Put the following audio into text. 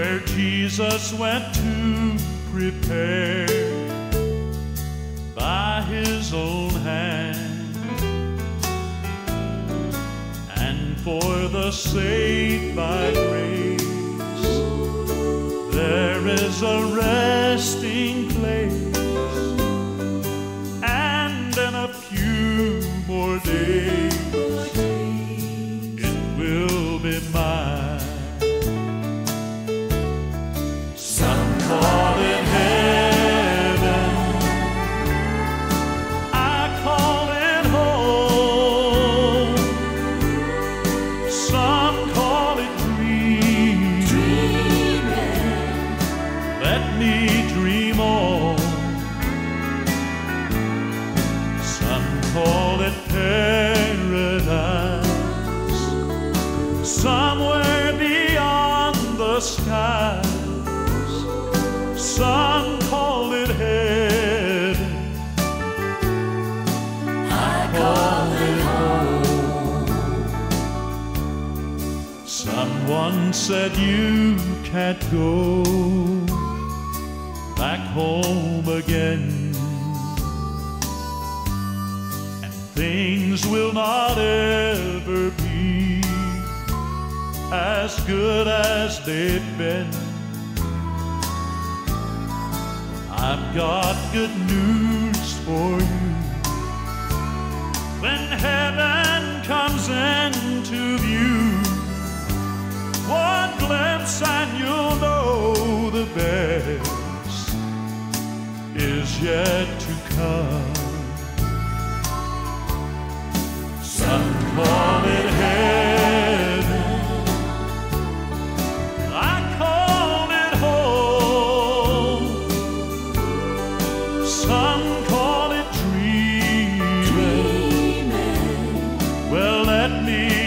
where Jesus went to prepare by his own hand. And for the saved by grace, there is a me dream on. Some call it paradise. Somewhere beyond the skies. Some call it heaven. I call it home. Someone said you can't go back home again. And things will not ever be as good as they've been. I've got good news for you. When heaven comes into view, one glimpse and you'll yet to come. Some call it heaven. I call it home. Some call it dreaming. Well, let me